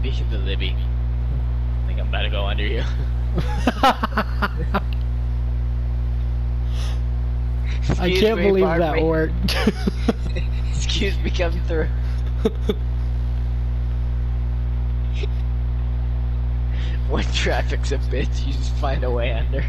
Speaking the Libby, I think I'm about to go under you. I can't me, believe that worked. Excuse me, come through. when traffic's a bitch, you just find a way under.